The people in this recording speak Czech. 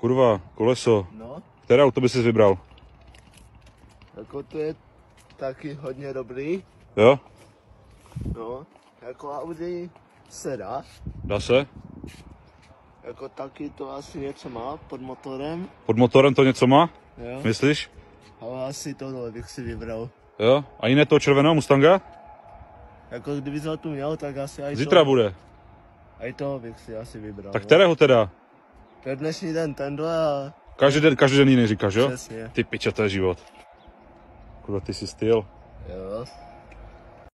Kurva, koleso. No, Které auto by si vybral? jako to je taky hodně dobrý. Jo? No, jako Audi se dá. Dá se? Jako taky to asi něco má pod motorem. Pod motorem to něco má? Jo. Myslíš? Ale asi tohle bych si vybral. Jo? A jiné toho červeného Mustanga? Jako kdyby to tu měl, tak asi aj Zítra to, bude. aj toho bych si asi vybral. Tak no. kterého teda? To je dnešní den tenhle a Každý den, každý den jiný říkáš, jo? přesně. Ty piče, to je život. Kurva, ty jsi styl. Jo.